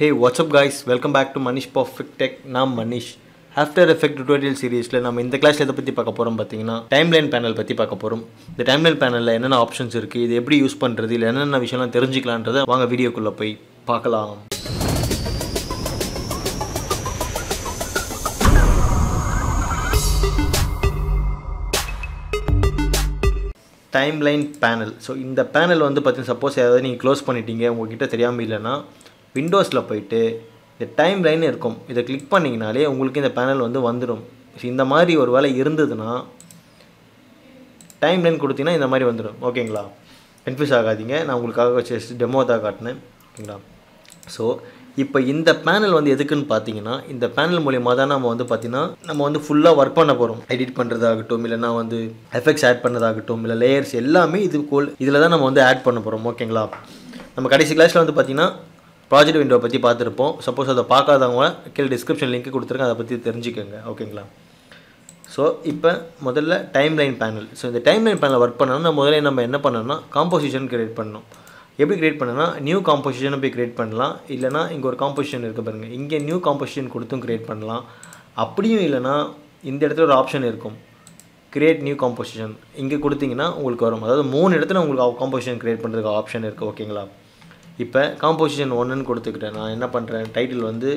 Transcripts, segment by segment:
Hey what's up guys welcome back to Manish perfect tech நான் Manish after effect tutorial சீரீஸில் நம்ம இந்த கிளாஸில் எதை பற்றி பார்க்க போகிறோம் பார்த்தீங்கன்னா டைம்லைன் பேனல் பற்றி பார்க்க போகிறோம் இந்த டைம்லைன் பேனலில் என்னென்ன ஆப்ஷன்ஸ் இருக்குது இது எப்படி யூஸ் பண்ணுறது இல்லை என்னென்ன விஷயம்லாம் தெரிஞ்சுக்கலான்றதை வாங்க வீடியோக்குள்ளே போய் பார்க்கலாம். டைம்லைன் பேனல் ஸோ இந்த பேனல் வந்து பார்த்தீங்கன்னா சப்போஸ் ஏதாவது நீங்கள் க்ளோஸ் பண்ணிட்டீங்க உங்ககிட்ட தெரியாமல் இல்லைன்னா விண்டோஸில் போயிட்டு இந்த டைம் லைன் இருக்கும். இதை கிளிக் பண்ணிங்கனாலே உங்களுக்கு இந்த பேனல் வந்து வந்துடும் ஸோ இந்த மாதிரி ஒரு வேலை இருந்ததுன்னா டைம் லைன் கொடுத்தீங்கன்னா இந்த மாதிரி வந்துடும் ஓகேங்களா கன்ஃபியூஸ் ஆகாதீங்க. நான் உங்களுக்காக வச்சு டெமோ தான் காட்டினேன். ஓகேங்களா ஸோ இப்போ இந்த பேனல் வந்து எதுக்குன்னு பார்த்தீங்கன்னா இந்த பேனல் மூலியமாக தான் நம்ம வந்து பார்த்தீங்கன்னா நம்ம வந்து ஃபுல்லாக ஒர்க் பண்ண போகிறோம் எடிட் பண்ணுறதாகட்டும் இல்லைனா வந்து எஃபெக்ட்ஸ் ஆட் பண்ணுறதாகட்டும் இல்லை லேயர்ஸ் எல்லாமே இது கோல் இதில் தான் நம்ம வந்து ஆட் பண்ண போகிறோம் ஓகேங்களா நம்ம கடைசி கிளாஸில் வந்து பார்த்தீங்கன்னா ப்ராஜெக்ட் விண்டோ பற்றி பார்த்துருப்போம். சப்போஸ் அதை பார்க்காதவங்க கீழே டிஸ்கிரிப்ஷன் லிங்க் கொடுத்துருக்கேன் அதை பற்றி தெரிஞ்சுக்கோங்க. ஓகேங்களா ஸோ இப்போ முதல்ல டைம் லைன் பேனல் ஸோ இந்த டைம் லைன் பேனல் ஒர்க் பண்ணணும்னா முதல்ல நம்ம என்ன பண்ணணும்னா காம்போசிஷன் கிரியேட் பண்ணணும். எப்படி கிரியேட் பண்ணனா நியூ காம்போசிஷனை போய் கிரியேட் பண்ணலாம். இல்லைனா இங்கே ஒரு காம்போசிஷன் இருக்குது பாருங்கள் இங்கே நியூ காம்போசிஷன் கொடுத்தும் கிரியேட் பண்ணலாம். அப்படியும் இல்லைனா இந்த இடத்துல ஒரு ஆப்ஷன் இருக்கும். கிரியேட் நியூ காம்போசிஷன் இங்கே கொடுத்தீங்கன்னா உங்களுக்கு வரும். அதாவது மூணு இடத்துல உங்களுக்கு காம்போசிஷன் கிரியேட் பண்ணுறதுக்கு ஆப்ஷன் இருக்குது ஓகேங்களா இப்போ காம்போசிஷன் ஒன்றுன்னு கொடுத்துக்கிட்டேன். நான் என்ன பண்ணுறேன் டைட்டில் வந்து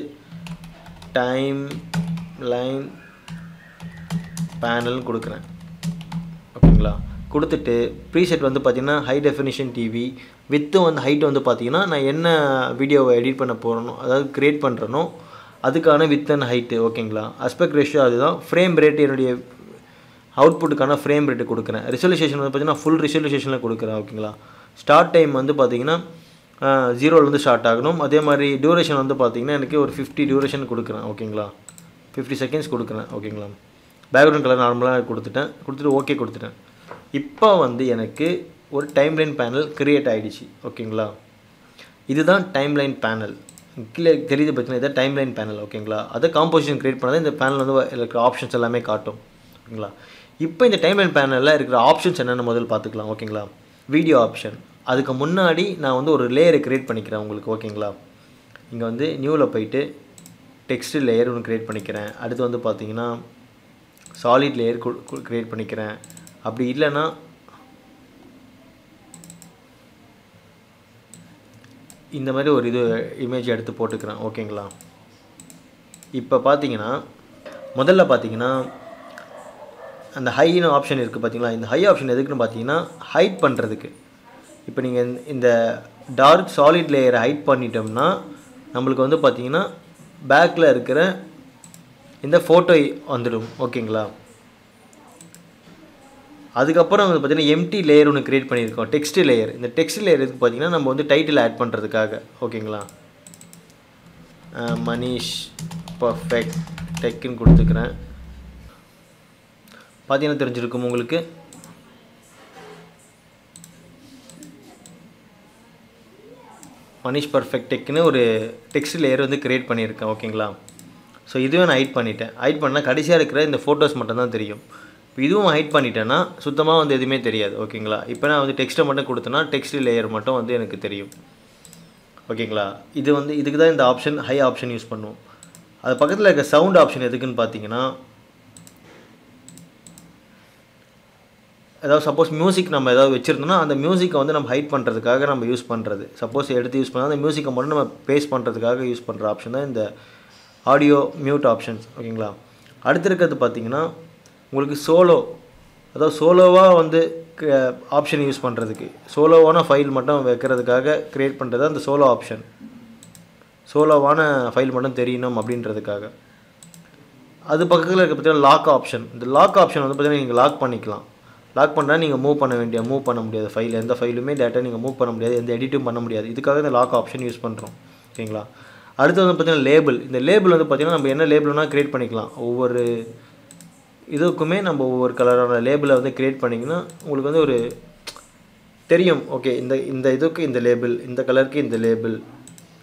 டைம் லைன் பேனல்னு கொடுக்குறேன். ஓகேங்களா? கொடுத்துட்டு ப்ரீசெட் வந்து பார்த்திங்கன்னா ஹை டெஃபினிஷன் டிவி வித்து வந்து ஹைட் வந்து பார்த்திங்கன்னா நான் என்ன வீடியோவை எடிட் பண்ண போகிறனோ அதாவது க்ரியேட் பண்ணுறனோ அதுக்கான வித் அண்ட் ஹைட்டு ஓகேங்களா? அஸ்பெக்ட் ரேஷியோ அதுதான். ஃப்ரேம் ரேட் என்னுடைய அவுட்புட்டுக்கான ஃப்ரேம் ரேட்டு கொடுக்குறேன். ரிசல்யூஷேஷன் வந்து பார்த்திங்கன்னா ஃபுல் ரிசல்யூஷேஷனில் கொடுக்குறேன் ஓகேங்களா? ஸ்டார்ட் டைம் வந்து பார்த்திங்கன்னா ஜீரோலேருந்து ஸ்டார்ட் ஆகணும். அதே மாதிரி டியூரேஷன் வந்து பார்த்திங்கன்னா எனக்கு ஒரு ஃபிஃப்டி டியூரேஷன் கொடுக்குறேன் ஓகேங்களா ஃபிஃப்டி செகண்ட்ஸ் கொடுக்குறேன் ஓகேங்களா பேக்ரவுண்ட் கலர் நார்மலாக கொடுத்துட்டேன். கொடுத்துட்டு ஓகே கொடுத்துட்டேன். இப்போ வந்து எனக்கு ஒரு டைம்லைன் பேனல் க்ரியேட் ஆகிடுச்சு ஓகேங்களா இதுதான் டைம்லைன் பேனல் கீழே தெரியுது பார்த்தீங்கன்னா இதான் டைம்லைன் பேனல் ஓகேங்களா அதை காம்போசிஷன் க்ரியேட் பண்ணால் இந்த பேனல் வந்து இருக்கிற ஆப்ஷன்ஸ் எல்லாமே காட்டும் ஓகேங்களா இப்போ இந்த டைம்லைன் பேனலில் இருக்கிற ஆப்ஷன்ஸ் என்னென்ன முதல்ல பார்த்துக்கலாம் ஓகேங்களா வீடியோ ஆப்ஷன் அதுக்கு முன்னாடி நான் வந்து ஒரு லேயரை க்ரியேட் பண்ணிக்கிறேன். உங்களுக்கு ஓகேங்களா இங்கே வந்து நியூவில் போயிட்டு டெக்ஸ்ட் லேயர் ஒன்று க்ரியேட் பண்ணிக்கிறேன். அடுத்து வந்து பார்த்தீங்கன்னா சாலிட் லேயர் க்ரியேட் பண்ணிக்கிறேன். அப்படி இல்லைன்னா இந்த மாதிரி ஒரு இது இமேஜ் எடுத்து போட்டுக்கிறேன். ஓகேங்களா இப்போ பார்த்தீங்கன்னா முதல்ல பார்த்தீங்கன்னா அந்த ஹைன்னு ஆப்ஷன் இருக்குது பார்த்தீங்களா இந்த ஹை ஆப்ஷன் எதுக்குன்னு பார்த்தீங்கன்னா ஹைட் பண்ணுறதுக்கு இப்போ நீங்கள் இந்த டார்க் சாலிட் லேயரை ஹைட் பண்ணிட்டோம்னா நம்மளுக்கு வந்து பார்த்தீங்கன்னா பேக்கில் இருக்கிற இந்த ஃபோட்டோ வந்துடும். ஓகேங்களா? அதுக்கப்புறம் வந்து பார்த்திங்கன்னா எம்டி லேயர் ஒன்று க்ரியேட் பண்ணியிருக்கோம். டெக்ஸ்ட் லேயர் இந்த டெக்ஸ்ட் லேயர் எதுக்கு பார்த்தீங்கன்னா நம்ம வந்து டைட்டில் ஆட் பண்ணுறதுக்காக ஓகேங்களா? மனிஷ் பர்ஃபெக்ட் டெக்குன்னு கொடுத்துக்கிறேன் பார்த்தீங்கன்னா தெரிஞ்சிருக்கும் உங்களுக்கு? மனிஷ் பர்ஃபெக்ட் ஒரு டெக்ஸ்ட் லேயர் வந்து க்ரியேட் பண்ணியிருக்கேன் ஓகேங்களா ஸோ இதுவே நான் ஹைட் பண்ணிட்டேன். ஹைட் பண்ணால் கடைசியாக இருக்கிற இந்த ஃபோட்டோஸ் மட்டும்தான் தெரியும். இப்போ இதுவும் ஹைட் பண்ணிட்டேன்னா சுத்தமாக வந்து எதுவுமே தெரியாது ஓகேங்களா இப்போ நான் வந்து டெக்ஸ்ட்டை மட்டும் கொடுத்தேன்னா டெக்ஸ்ட் லேயர் மட்டும் வந்து எனக்கு தெரியும். ஓகேங்களா இது வந்து இதுக்கு தான் இந்த ஆப்ஷன் ஹை ஆப்ஷன் யூஸ் பண்ணுவோம். அது பக்கத்தில் இருக்க சவுண்ட் ஆப்ஷன் எதுக்குன்னு பார்த்தீங்கன்னா ஏதாவது சப்போஸ் மியூசிக் நம்ம ஏதாவது வச்சுருந்தோம்னா அந்த மியூசிக்கை வந்து நம்ம ஹைட் பண்ணுறதுக்காக நம்ம யூஸ் பண்ணுறது சப்போஸ் எடுத்து யூஸ் பண்ணால் அந்த மியூசிக்கை மட்டும் நம்ம பேஸ் பண்ணுறதுக்காக யூஸ் பண்ணுற ஆப்ஷன் தான் இந்த ஆடியோ மியூட் ஆப்ஷன்ஸ் ஓகேங்களா? அடுத்து இருக்கிறது பார்த்தீங்கன்னா உங்களுக்கு சோலோ அதாவது சோலோவாக வந்து ஆப்ஷன் யூஸ் பண்ணுறதுக்கு சோலோவான ஃபைல் மட்டும் வைக்கிறதுக்காக க்ரியேட் பண்ணுறது அந்த சோலோ ஆப்ஷன் சோலோவான ஃபைல் மட்டும் தெரியணும் அப்படின்றதுக்காக. அது பக்கத்தில் இருக்க பார்த்தீங்கன்னா லாக் ஆப்ஷன் இந்த லாக் ஆப்ஷன் வந்து பார்த்தீங்கன்னா நீங்கள் லாக் பண்ணிக்கலாம். லாக் பண்ணால் நீங்கள் மூவ் பண்ண வேண்டிய மூவ் பண்ண முடியாது. ஃபைல் எந்த ஃபைலுமே டேட்டா நீங்கள் மூவ் பண்ண முடியாது. எந்த எடிட்டும் பண்ண முடியாது. இதுக்காக இந்த லாக் ஆப்ஷன் யூஸ் பண்ணுறோம் ஓகேங்களா அடுத்து வந்து பார்த்திங்கன்னா லேபிள் இந்த லேபிள் வந்து பார்த்திங்கன்னா நம்ம என்ன லேபிள்னா க்ரியேட் பண்ணிக்கலாம். ஒவ்வொரு இதுக்குமே நம்ம ஒவ்வொரு கலரான லேபிளை வந்து க்ரியேட் பண்ணிங்கன்னா உங்களுக்கு வந்து ஒரு தெரியும். ஓகே இந்த இந்த இதுக்கு இந்த லேபிள் இந்த கலருக்கு இந்த லேபிள்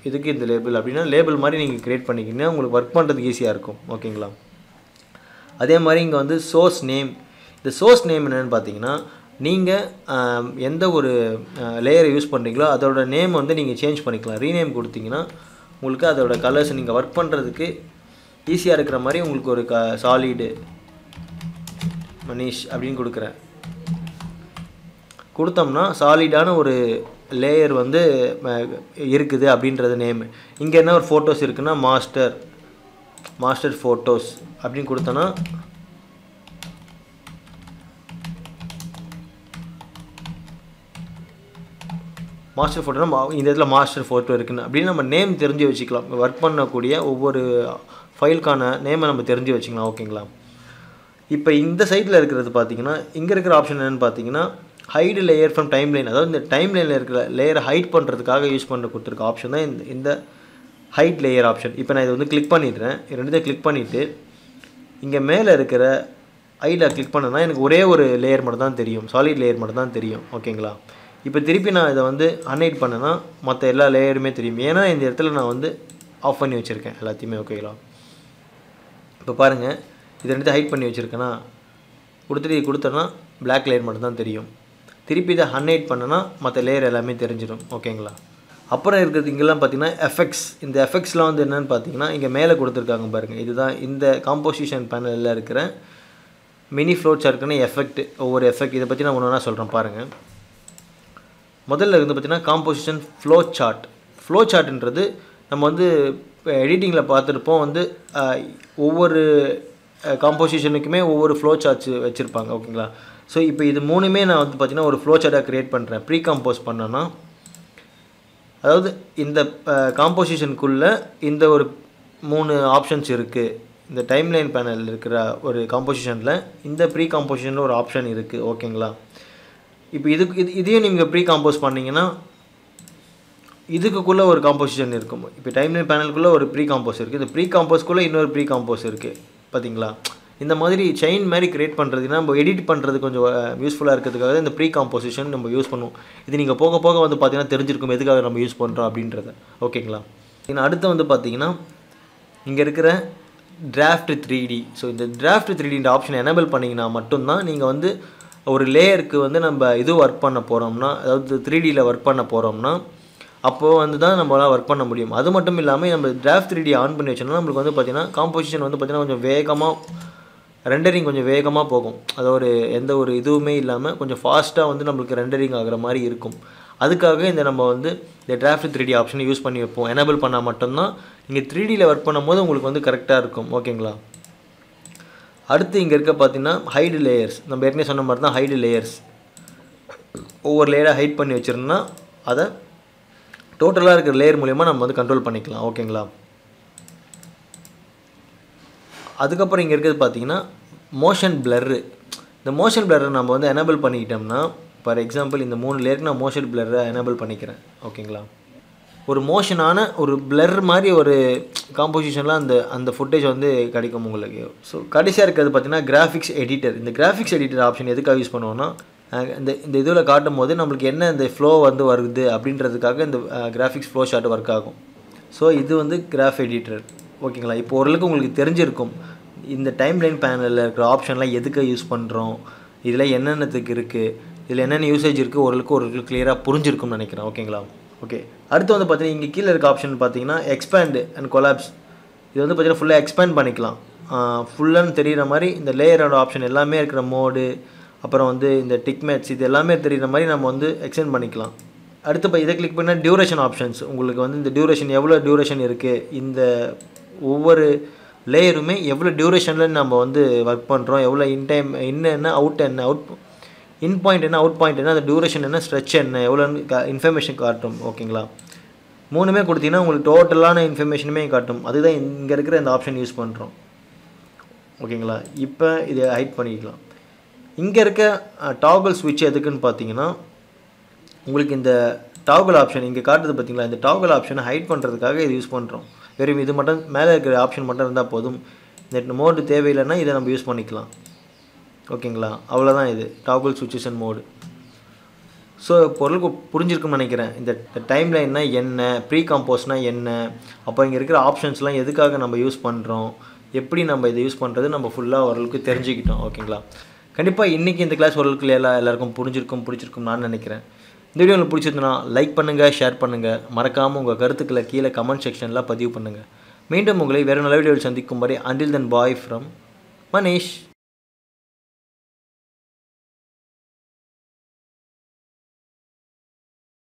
இதுக்கு இந்த லேபிள் அப்படின்னா லேபிள் மாதிரி நீங்கள் க்ரியேட் பண்ணிக்கிங்கன்னா உங்களுக்கு ஒர்க் பண்ணுறதுக்கு ஈஸியாக இருக்கும். ஓகேங்களா அதே மாதிரி இங்கே வந்து சோர்ஸ் நேம் இந்த சோர்ஸ் நேம் என்னென்னு பார்த்தீங்கன்னா நீங்கள் எந்த ஒரு லேயரை யூஸ் பண்ணுறீங்களோ அதோட நேம் வந்து நீங்கள் சேஞ்ச் பண்ணிக்கலாம். ரீநேம் கொடுத்தீங்கன்னா உங்களுக்கு அதோட கலர்ஸ் நீங்கள் ஒர்க் பண்ணுறதுக்கு ஈஸியாக இருக்கிற மாதிரி உங்களுக்கு ஒரு க சாலிடு மனிஷ் அப்படின்னு கொடுக்குறேன். கொடுத்தோம்னா சாலிடான ஒரு லேயர் வந்து இருக்குது அப்படின்றது நேம் இங்கே என்ன ஒரு ஃபோட்டோஸ் இருக்குன்னா மாஸ்டர் மாஸ்டர் ஃபோட்டோஸ் அப்படின்னு கொடுத்தோன்னா மாஸ்டர் ஃபோட்டோனா இந்த இடத்துல மாஸ்டர் ஃபோட்டோ இருக்குன்னு அப்படின்னு நம்ம நேம் தெரிஞ்சு வச்சுக்கலாம். ஒர்க் பண்ணக்கூடிய ஒவ்வொரு ஃபைலுக்கான நேமை நம்ம தெரிஞ்சு வச்சுக்கலாம். ஓகேங்களா இப்போ இந்த சைட்டில் இருக்கிறது பார்த்தீங்கன்னா இங்கே இருக்கிற ஆப்ஷன் என்னென்னு பார்த்தீங்கன்னா hide layer from time line அதாவது இந்த டைம் லைனில் இருக்கிற லேயரை ஹைட் பண்ணுறதுக்காக யூஸ் பண்ண கொடுத்துருக்க ஆப்ஷன் தான் இந்த இந்த ஹைட் லேயர் ஆப்ஷன் இப்போ நான் இதை வந்து கிளிக் பண்ணிடுறேன். ரெண்டுத்தையும் கிளிக் பண்ணிவிட்டு இங்கே மேலே இருக்கிற ஐடில் கிளிக் பண்ணனா எனக்கு ஒரே ஒரு லேயர் மட்டும் தான் தெரியும். சாலிட் லேயர் மட்டும் தான் தெரியும் ஓகேங்களா இப்போ திருப்பி நான் இதை வந்து அன்ஹைட் பண்ணேன்னா மற்ற எல்லா லேயருமே தெரியும். ஏன்னா இந்த இடத்துல நான் வந்து ஆஃப் பண்ணி வச்சுருக்கேன் எல்லாத்தையுமே ஓகேங்களா இப்போ பாருங்கள் இது ரெண்டு ஹைட் பண்ணி வச்சுருக்கேன்னா கொடுத்துட்டு இது கொடுத்தோன்னா பிளாக் லேயர் மட்டும்தான் தெரியும். திருப்பி இதை அன்ஹைட் பண்ணனா மற்ற லேயர் எல்லாமே தெரிஞ்சிடும் ஓகேங்களா அப்புறம் இருக்கிறது இங்கெல்லாம் பார்த்தீங்கன்னா எஃபெக்ட்ஸ் இந்த எஃபெக்ட்ஸ்லாம் வந்து என்னென்னு பார்த்தீங்கன்னா இங்கே மேலே கொடுத்துருக்காங்க பாருங்கள் இதுதான் இந்த காம்போசிஷன் பேனலில் இருக்கிற மினி ஃப்ளோட் சார்ட்னு எஃபெக்ட் ஒவ்வொரு எஃபெக்ட் இதை பற்றி நான் ஒன்று சொல்கிறேன் பாருங்கள் முதல்ல இருந்து பார்த்தீங்கன்னா காம்போசிஷன் ஃப்ளோ சார்ட் ஃப்ளோ சார்ட்ன்றது நம்ம வந்து எடிட்டிங்கில் பார்த்துருப்போம் வந்து ஒவ்வொரு காம்போசிஷனுக்குமே ஒவ்வொரு ஃப்ளோ சார்ட்ஸ் வச்சுருப்பாங்க ஓகேங்களா? ஸோ இப்போ இது மூணுமே நான் வந்து பார்த்தீங்கன்னா ஒரு ஃப்ளோ சார்ட்டாக க்ரியேட் பண்ணுறேன் ப்ரீ கம்போஸ் பண்ணேன்னா அதாவது இந்த காம்போசிஷனுக்குள்ளே இந்த ஒரு மூணு ஆப்ஷன்ஸ் இருக்குது இந்த டைம்லைன் பேனல் இருக்கிற ஒரு காம்போசிஷனில் இந்த ப்ரீ காம்போசிஷனில் ஒரு ஆப்ஷன் இருக்குது ஓகேங்களா? இப்போ இதுக்கு இது இதையும் நீங்கள் ப்ரீ காம்போஸ் பண்ணிங்கன்னா இதுக்குள்ளே ஒரு காம்போசிஷன் இருக்கும். இப்போ டைம்லைன் பேனலுக்குள்ளே ஒரு ப்ரீ காம்போஸ் இருக்குது இந்த ப்ரீ காம்போஸ்க்குள்ளே இன்னொரு ப்ரீ காம்போஸ் இருக்குது பார்த்தீங்களா? இந்த மாதிரி செயின் மாதிரி க்ரியேட் பண்ணுறதுனா நம்ம எடிட் பண்ணுறது கொஞ்சம் யூஸ்ஃபுல்லாக இருக்கிறதுக்காக இந்த ப்ரீ காம்போசிஷன் நம்ம யூஸ் பண்ணுவோம். இது நீங்கள் போக போக வந்து பார்த்தீங்கன்னா தெரிஞ்சிருக்கும். எதுக்காக நம்ம யூஸ் பண்ணுறோம் அப்படின்றத. ஓகேங்களா? இன்னும் அடுத்து வந்து பார்த்தீங்கன்னா இங்கே இருக்கிற டிராஃப்ட் த்ரீ டி ஸோ இந்த டிராஃப்ட் த்ரீ டின்ற ஆப்ஷன் எனேபிள் பண்ணிங்கன்னா மட்டும்தான் நீங்கள் வந்து ஒரு லேயருக்கு வந்து நம்ம இது ஒர்க் பண்ண போகிறோம்னா அதாவது த்ரீ டியில் ஒர்க் பண்ண போகிறோம்னா அப்போது வந்து தான் நம்மளால் ஒர்க் பண்ண முடியும். அது மட்டும் இல்லாமல் நம்ம டிராஃப்ட் த்ரீ டி ஆன் பண்ணி வச்சோம்னா நம்மளுக்கு வந்து பார்த்திங்கன்னா காம்போசிஷன் வந்து பார்த்திங்கன்னா கொஞ்சம் வேகமாக ரெண்டரிங் கொஞ்சம் வேகமாக போகும். அது ஒரு எந்த ஒரு இதுவுமே இல்லாமல் கொஞ்சம் ஃபாஸ்ட்டாக வந்து நம்மளுக்கு ரெண்டரிங் ஆகிற மாதிரி இருக்கும். அதுக்காக இந்த நம்ம வந்து இந்த டிராஃப்ட் த்ரீ டி ஆப்ஷனை யூஸ் பண்ணி வைப்போம். எனேபிள் பண்ணால் மட்டும்தான் நீங்கள் த்ரீ டியில் ஒர்க் பண்ணும்போது உங்களுக்கு வந்து கரெக்டாக இருக்கும். ஓகேங்களா அடுத்து இங்கே இருக்க பார்த்தீங்கன்னா ஹைடு லேயர்ஸ் நம்ம ஏற்கனவே சொன்ன மாதிரி தான் ஹைடு லேயர்ஸ் ஒவ்வொரு லேயராக ஹைட் பண்ணி வச்சிருந்தோம்னா அதை டோட்டலாக இருக்கிற லேயர் மூலிமா நம்ம வந்து கண்ட்ரோல் பண்ணிக்கலாம். ஓகேங்களா அதுக்கப்புறம் இங்கே இருக்கிறது பார்த்தீங்கன்னா மோஷன் பிளர்ரு இந்த மோஷன் பிளர்ரை நம்ம வந்து எனேபிள் பண்ணிக்கிட்டோம்னா ஃபார் எக்ஸாம்பிள் இந்த மூணு லேயருக்கு நான் மோஷன் பிளர்ரை எனேபிள் பண்ணிக்கிறேன். ஓகேங்களா ஒரு மோஷனான ஒரு பிளர் மாதிரி ஒரு காம்போசிஷனில் அந்த அந்த ஃபுட்டேஜ் வந்து கிடைக்கும் உங்களுக்கு. ஸோ கடைசியாக இருக்கிறது பார்த்தீங்கன்னா கிராஃபிக்ஸ் எடிட்டர் இந்த கிராஃபிக்ஸ் எடிட்டர் ஆப்ஷன் எதுக்காக யூஸ் பண்ணுவோம்னா இந்த இந்த இதில் காட்டும் போது நம்மளுக்கு என்ன இந்த ஃப்ளோ வந்து வருது அப்படின்றதுக்காக இந்த கிராஃபிக்ஸ் ஃப்ளோ ஷார்ட் ஒர்க் ஆகும். ஸோ இது வந்து கிராஃப் எடிட்டர் ஓகேங்களா இப்போ ஓரளவுக்கு உங்களுக்கு தெரிஞ்சிருக்கும். இந்த டைம் லைன் பேனலில் இருக்கிற ஆப்ஷன்லாம் எதுக்கு யூஸ் பண்ணுறோம் இதில் என்னென்னத்துக்கு இருக்குது இதில் என்னென்ன யூசேஜ் இருக்குது ஓரளவுக்கு ஓரளவுக்கு கிளியராக புரிஞ்சிருக்கும்னு நினைக்கிறேன். ஓகேங்களா ஓகே அடுத்து வந்து பார்த்தீங்கன்னா இங்கே கீழே இருக்க ஆப்ஷன் பார்த்தீங்கன்னா எக்ஸ்பேண்ட் அண்ட் கொலாப்ஸ் இது வந்து பார்த்தீங்கன்னா ஃபுல்லாக எக்ஸ்பேண்ட் பண்ணிக்கலாம். ஃபுல்லான்னு தெரிகிற மாதிரி இந்த லேயரோட ஆப்ஷன் எல்லாமே இருக்கிற மோடு அப்புறம் வந்து இந்த டிக் மேட்ச் இது எல்லாமே தெரிகிற மாதிரி நம்ம வந்து எக்ஸ்டெண்ட் பண்ணிக்கலாம். அடுத்து இப்போ இதை கிளிக் பண்ணால் டியூரேஷன் ஆப்ஷன்ஸ் உங்களுக்கு வந்து இந்த டியூரேஷன் எவ்வளோ டியூரேஷன் இருக்குது இந்த ஒவ்வொரு லேயருமே எவ்வளோ டியூரேஷனில் நம்ம வந்து ஒர்க் பண்ணுறோம் எவ்வளோ இன் டைம் இன் என்ன அவுட் என்ன அவுட் இன் பாயிண்ட் என்ன அவுட் பாயிண்ட் என்ன அந்த டியூரேஷன் என்ன ஸ்ட்ரெச் என்ன எவ்வளோ இன்ஃபர்மேஷன் காட்டும் ஓகேங்களா மூணுமே கொடுத்தீங்கன்னா உங்களுக்கு டோட்டலான இன்ஃபர்மேஷனுமே காட்டும். அதுதான் இங்கே இருக்கிற இந்த ஆப்ஷன் யூஸ் பண்ணுறோம் ஓகேங்களா இப்போ இதை ஹைட் பண்ணிக்கலாம். இங்கே இருக்க டாகல் ஸ்விட்ச் எதுக்குன்னு பார்த்தீங்கன்னா உங்களுக்கு இந்த டாகல் ஆப்ஷன் இங்கே காட்டுறது பார்த்தீங்களா? இந்த டாகல் ஆப்ஷனை ஹைட் பண்ணுறதுக்காக இது யூஸ் பண்ணுறோம் வெறும் இது மட்டும் மேலே இருக்கிற ஆப்ஷன் மட்டும் இருந்தால் போதும். இந்த மோடு தேவையில்லைன்னா இதை நம்ம யூஸ் பண்ணிக்கலாம். ஓகேங்களா? அவ்வளோதான் இது. டாகுல் சுச்சுவேஷன் மோடு ஸோ பொருளுக்கு புரிஞ்சிருக்குன்னு நினைக்கிறேன். இந்த டைம் லைன்னா என்ன? ப்ரீ காம்போஸ்னால் என்ன? அப்போ இங்கே இருக்கிற ஆப்ஷன்ஸ்லாம் எதுக்காக நம்ம யூஸ் பண்ணுறோம் எப்படி நம்ம இதை யூஸ் பண்ணுறது நம்ம ஃபுல்லாக ஓரளவுக்கு தெரிஞ்சுக்கிட்டோம். ஓகேங்களா? கண்டிப்பாக இன்றைக்கி இந்த கிளாஸ் ஓரளவுக்கு எல்லா எல்லாருக்கும் புரிஞ்சிருக்கும் பிடிச்சிருக்கும் நான் நினைக்கிறேன். இந்த வீடியோ உங்களுக்கு பிடிச்சிருந்தனா லைக் பண்ணுங்கள் ஷேர் பண்ணுங்கள் மறக்காமல் உங்கள் கருத்துக்களை கீழே கமெண்ட் செக்ஷனில் பதிவு பண்ணுங்கள் மீண்டும் உங்களை வேறு நல்ல வீடியோவில் சந்திக்கும் வரை until then bye from Manish